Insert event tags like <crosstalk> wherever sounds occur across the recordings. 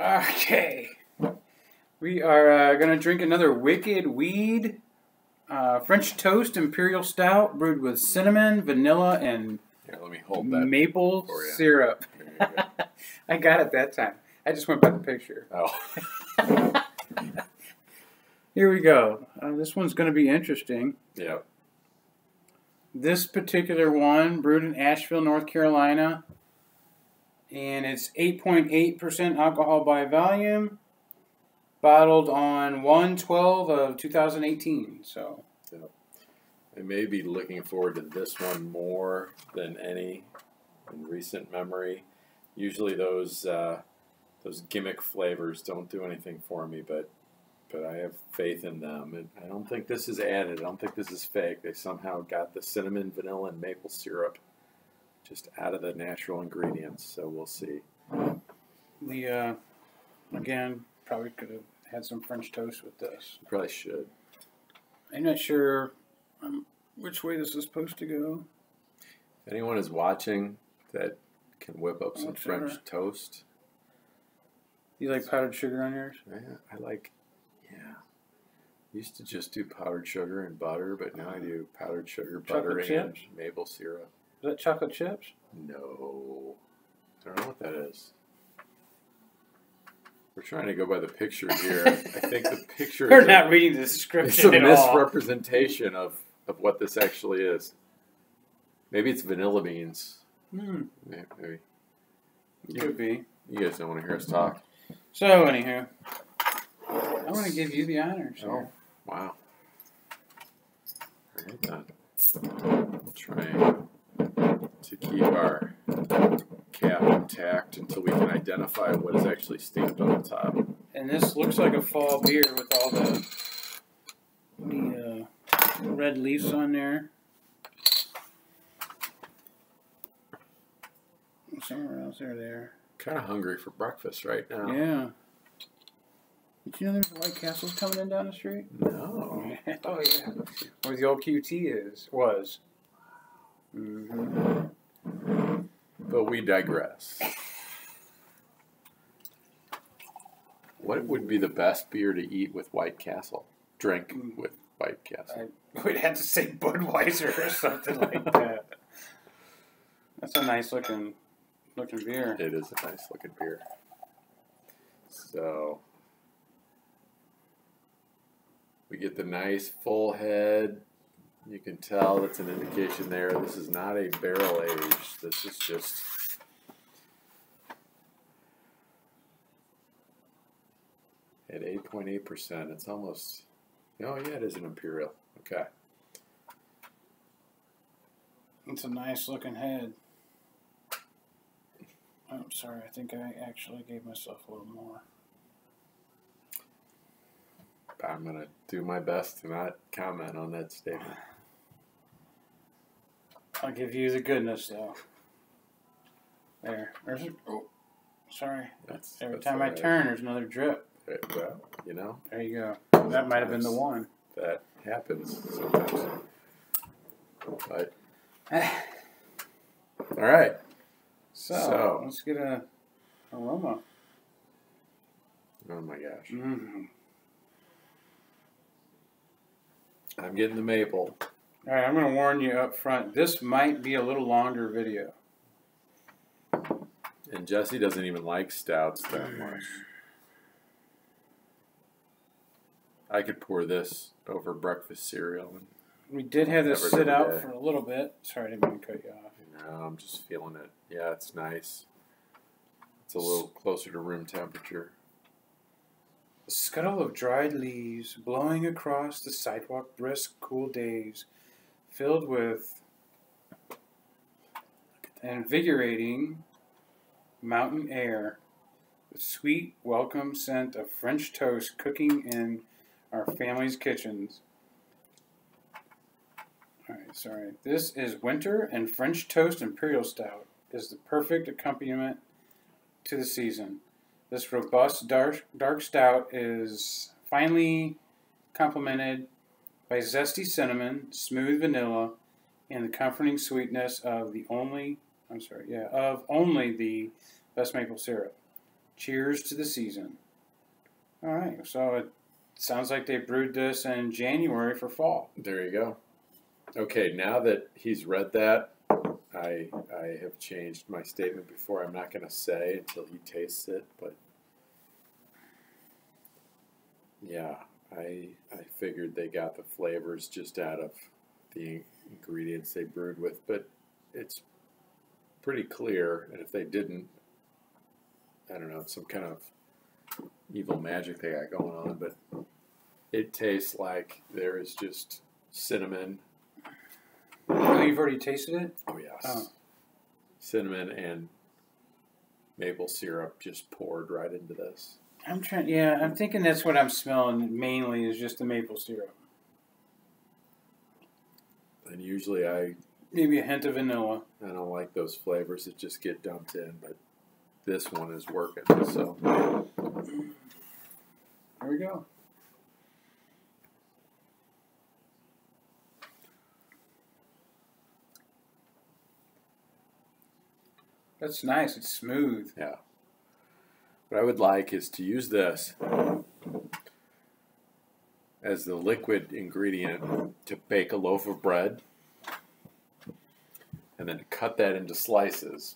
Okay. We are uh, going to drink another Wicked Weed uh, French Toast Imperial Stout brewed with cinnamon, vanilla, and Here, let me hold that. maple syrup. Go. <laughs> I got it that time. I just went by the picture. Oh, <laughs> Here we go. Uh, this one's going to be interesting. yeah. This particular one, brewed in Asheville, North Carolina, and it's 8.8% alcohol by volume, bottled on 112 of 2018. So, I may be looking forward to this one more than any in recent memory. Usually those uh, those gimmick flavors don't do anything for me, but but I have faith in them. And I don't think this is added. I don't think this is fake. They somehow got the cinnamon, vanilla, and maple syrup just out of the natural ingredients. So we'll see. we, uh, again, probably could have had some French toast with this. Probably should. I'm not sure um, which way this is supposed to go. If anyone is watching that can whip up some. French toast, You like powdered sugar on yours? Yeah, I like, yeah. Used to just do powdered sugar and butter, but now I do powdered sugar, butter, and maple syrup. Is that chocolate chips? No, I don't know what that is. We're trying to go by the picture here. I think the picture <laughs> We're is not a, reading the description. it's a at all. misrepresentation of, of what this actually is. Maybe it's vanilla beans. Hmm, May- Maybe. could be. You guys don't want to hear us talk. So, anywho, I want to give you the honors. Oh. here. Wow. All right then. Trying to keep our cap intact until we can identify what is actually stamped on the top. And this looks like a fall beer with all the the uh, red leaves on there. Somewhere else there, there. Kind of hungry for breakfast right now. Yeah. Did you know there's White Castles coming in down the street? No. <laughs> oh yeah. Where the old QT is was. hmm But we digress. What would be the best beer to eat with White Castle? Drink mm. with White Castle. I would have to say Budweiser or something like <laughs> that. That's a nice looking looking beer. It is a nice looking beer. So we get the nice full head. You can tell that's an indication there. This is not a barrel age. This is just at eight point eight percent. It's almost oh yeah, it is an imperial. Okay. It's a nice looking head. I'm sorry. I think I actually gave myself a little more. I'm gonna do my best to not comment on that statement. I'll give you the goodness though. There. There's a, oh, sorry. That's Every that's time I right. turn, there's another drip. Well, you know, There you go. That might have been the one. that happens sometimes. But <sighs> all right, So, So. let's get a aroma. oh my gosh, Mm. I'm getting the maple. All right, I'm going to warn you up front. This might be a little longer video. And Jesse doesn't even like stouts that much. I could pour this over breakfast cereal. And, We did have this sit out that. for a little bit. Sorry, I didn't mean to cut you off. No, I'm just feeling it. Yeah, it's nice. It's a little closer to room temperature. A scuttle of dried leaves blowing across the sidewalk, brisk, cool days, filled with invigorating mountain air, the sweet, welcome scent of French toast cooking in our family's kitchens. Alright, sorry. This is winter, and French toast imperial stout is the perfect accompaniment to the season. This robust dark, dark stout is finely complemented by zesty cinnamon, smooth vanilla, and the comforting sweetness of the only I'm sorry, yeah, of only the best maple syrup. Cheers to the season. All right, so it sounds like they brewed this in January for fall. There you go. Okay, now that he's read that, I I have changed my statement before. I'm not going to say until he tastes it, but yeah, I I figured they got the flavors just out of the ingredients they brewed with, but it's pretty clear. And if they didn't, I don't know, it's some kind of evil magic they got going on, but it tastes like there is just cinnamon. Oh, you've already tasted it? Oh yes, Oh. cinnamon and maple syrup just poured right into this. I'm trying. Yeah, I'm thinking that's what I'm smelling mainly is just the maple syrup. And usually I Maybe a hint of vanilla. I don't like those flavors that just get dumped in, but this one is working. So There we go. That's nice. It's smooth. What I would like is to use this as the liquid ingredient to bake a loaf of bread and then cut that into slices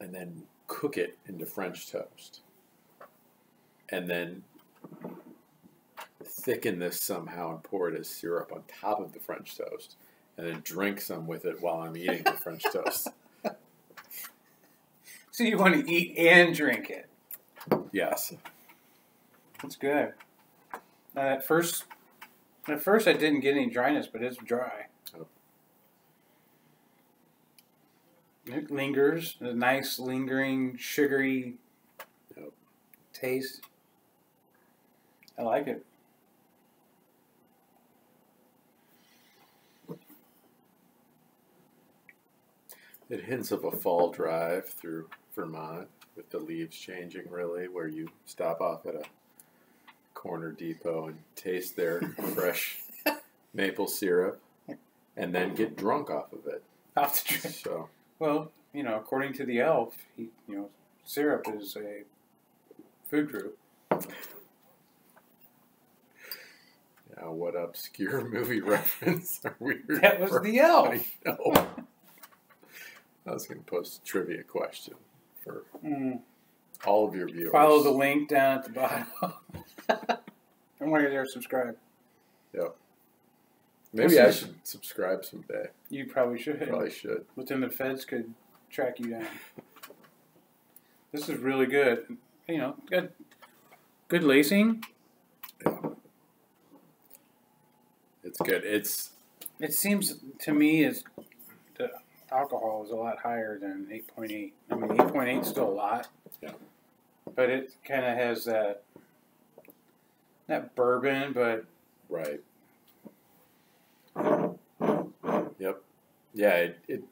and then cook it into French toast. And then thicken this somehow and pour it as syrup on top of the French toast. And then drink some with it while I'm eating the French toast. So you want to eat and drink it. Yes. That's good. Uh, at first, at first I didn't get any dryness, but it's dry. Oh. It lingers. A nice lingering sugary Yep. taste. I like it. It hints of a fall drive through Vermont with the leaves changing, really, where you stop off at a corner depot and taste their <laughs> fresh maple syrup and then get drunk off of it. Off the drink. So, Well, you know, according to the elf, he, you know, syrup is a food group. now what obscure <laughs> movie reference are we? <laughs> That was the elf. I know. I was going to post a trivia question for Mm. all of your viewers. Follow the link down at the bottom. and while you're there, subscribe. Yeah. Maybe I should subscribe someday. You probably should. Probably should. But then the feds could track you down. This is really good. You know, good, good lacing. It's good. It's It seems to me the alcohol is a lot higher than 8.8. I mean, 8.8 is still a lot. Yeah. But it kind of has that, not bourbon, but right. Yep. Yeah. It, it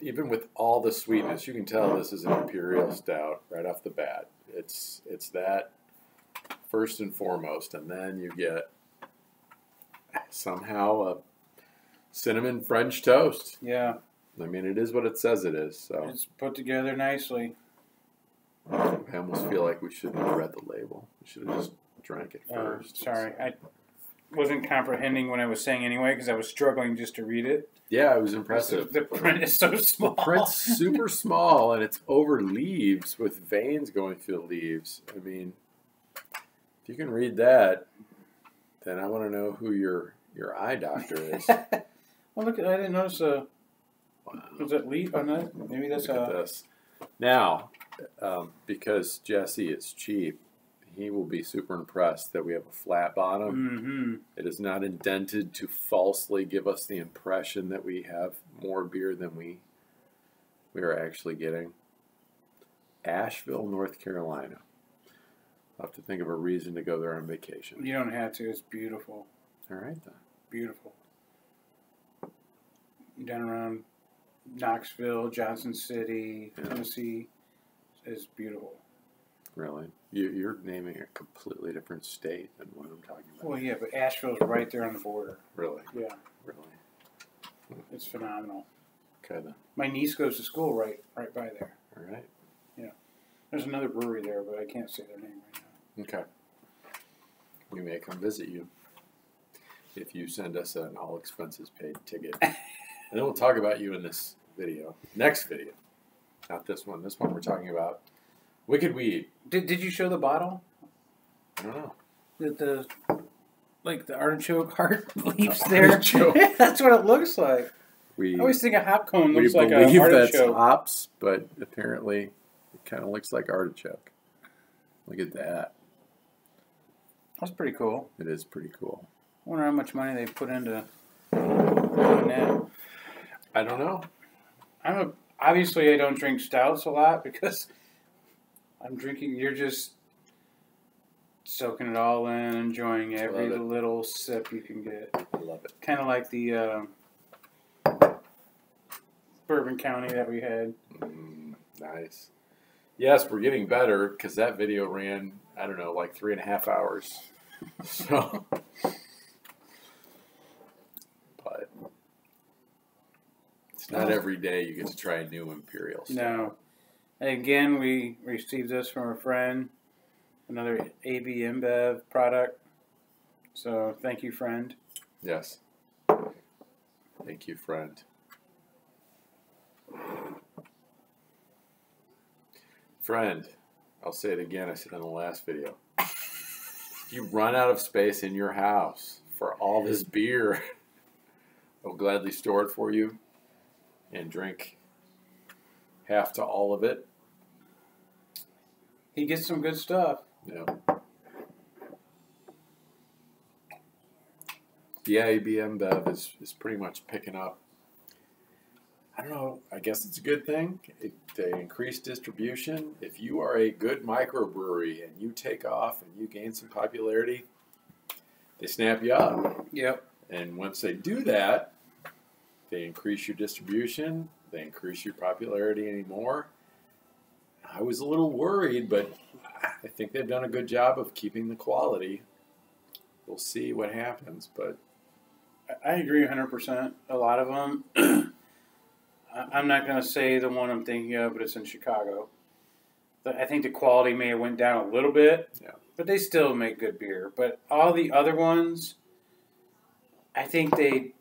even with all the sweetness, you can tell this is an imperial stout right off the bat. It's it's that first and foremost, and then you get somehow a cinnamon French toast. yeah, I mean, it is what it says it is. So it's put together nicely. I almost feel like we shouldn't have read the label. We should have just drank it Uh, first. sorry, I wasn't comprehending what I was saying anyway because I was struggling just to read it. Yeah, it was impressive. The print is so small. The print's super small and it's over leaves with veins going through the leaves. I mean, if you can read that, then I want to know who your your eye doctor is. <laughs> well, look, I didn't notice a. Was that leaf on that? Maybe that's Look at a. this. Now, um, because Jesse is cheap, he will be super impressed that we have a flat bottom. Mm-hmm. It is not indented to falsely give us the impression that we have more beer than we we are actually getting. Asheville, North Carolina. I'll have to think of a reason to go there on vacation. You don't have to. It's beautiful. All right then. Beautiful. Down around Knoxville, Johnson City, Yeah. Tennessee is beautiful. Really, you, you're naming a completely different state than what I'm talking about. Well, yeah, but Asheville's right there on the border. Really, Yeah, really. it's phenomenal. Okay then. My niece goes to school right right by there. All right. Yeah. There's another brewery there, but I can't say their name right now. Okay. We may come visit you if you send us an all expenses paid ticket. <laughs> and then we'll talk about you in this video. Next video. Not this one. This one we're talking about Wicked Weed. Did Did you show the bottle? I don't know. The, the like the artichoke heart <laughs> leaves there. Artichoke. <laughs> That's what it looks like. We I always think a hop cone looks like a believe that's hops, but apparently it kind of looks like artichoke. Look at that. That's pretty cool. It is pretty cool. I wonder how much money they put into doing that. I don't know. I'm a, obviously I don't drink stouts a lot because <laughs> I'm drinking. You're just soaking it all in, enjoying every little sip you can get. I love it. Kind of like the uh, Bourbon County that we had. Mm, nice. Yes, we're getting better because that video ran, I don't know, like three and a half hours. <laughs> So, but it's not every day you get to try a new Imperial. stuff. No. Again, we received this from a friend, another AB InBev product. So thank you, friend. Yes. Thank you, friend. Friend, I'll say it again. I said in the last video. If you run out of space in your house for all this beer, <laughs> I'll gladly store it for you and drink half to all of it. He gets some good stuff. Yeah. Yeah, AB InBev is, is pretty much picking up. I don't know. I guess it's a good thing. It, they increase distribution. If you are a good microbrewery and you take off and you gain some popularity, they snap you up. Yep. And once they do that, they increase your distribution, they increase your popularity anymore. I was a little worried, but I think they've done a good job of keeping the quality. We'll see what happens, but I- agree 100%. A lot of them. <clears throat> I'm not going to say the one I'm thinking of, but it's in Chicago. I think the quality may have went down a little bit, Yeah. but they still make good beer. But all the other ones, I think they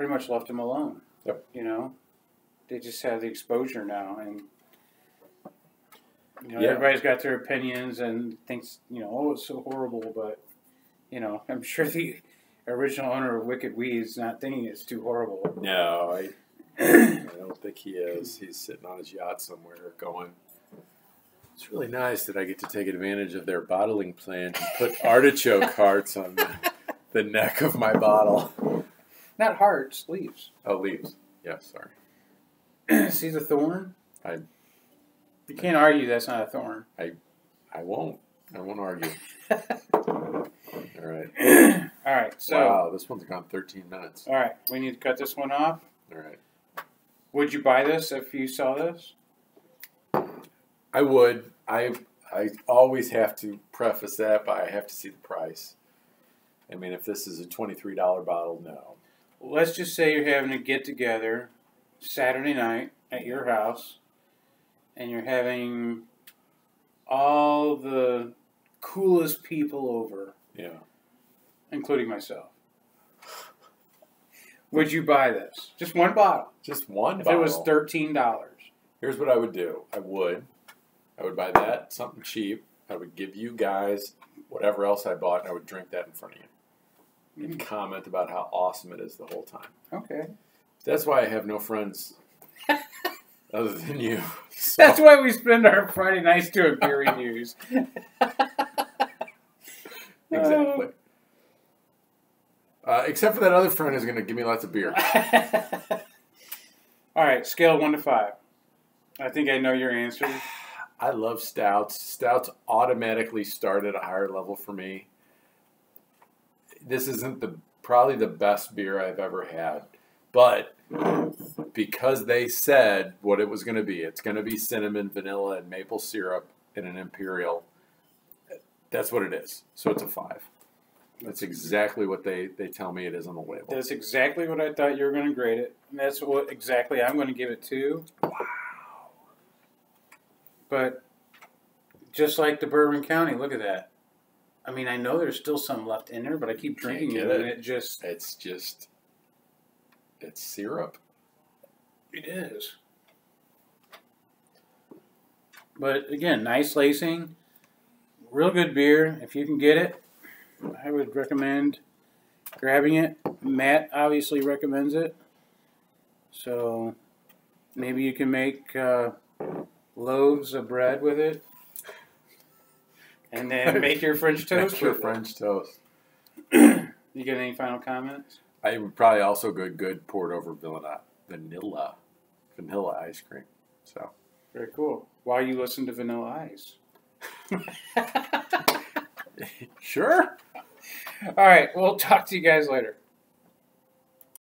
pretty much left them alone. Yep. You know, they just have the exposure now, and you know, Yeah. everybody's got their opinions and thinks, you know, oh, it's so horrible. But you know, I'm sure the original owner of Wicked Weed's not thinking it's too horrible. no, I, I don't think he is. He's sitting on his yacht somewhere going, it's really nice that I get to take advantage of their bottling plant and put <laughs> artichoke hearts on the, the neck of my bottle. Not hearts, leaves. Oh, leaves. Yeah, sorry. <clears throat> See the thorn? I- You can't argue that's not a thorn. I I won't. I won't argue. <laughs> All right. <clears throat> all right, so wow, this one's gone 13 minutes. all right, we need to cut this one off. All right. Would you buy this if you saw this? I would. I I always have to preface that by I have to see the price. I mean, if this is a $23 bottle, no. Let's just say you're having a get together Saturday night at your house, and you're having all the coolest people over, Yeah. including myself. Would you buy this? Just one bottle. Just one If bottle. it was thirteen dollars. Here's what I would do. I would. I would buy that, something cheap. I would give you guys whatever else I bought, and I would drink that in front of you. And comment about how awesome it is the whole time. Okay. That's why I have no friends <laughs> other than you. So- <laughs> That's why we spend our Friday nights doing beer reviews. <laughs> exactly. Uh, except for that other friend who's going to give me lots of beer. All right, scale one to five. I think I know your answer. <sighs> I love stouts. Stouts automatically start at a higher level for me. This isn't the probably the best beer I've ever had, but because they said what it was going to be, it's going to be cinnamon, vanilla, and maple syrup in an imperial. That's what it is. So it's a five. That's exactly what they, they tell me it is on the label. That's exactly what I thought you were going to grade it, and that's what exactly I'm going to give it to. But just like the Bourbon County, look at that. I mean, I know there's still some left in there, but I keep drinking it, and it just It's just, it's syrup. it is. But again, nice lacing, real good beer. If you can get it, I would recommend grabbing it. Matt obviously recommends it, so maybe you can make uh, loaves of bread with it, and then make your French toast. Make your it. French toast. <clears throat> You got any final comments? I would probably also go good poured over vanilla, vanilla, vanilla ice cream. So Very cool. While you listen to Vanilla Ice. <laughs> sure. <laughs> All right, we'll talk to you guys later.